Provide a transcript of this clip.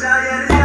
şairi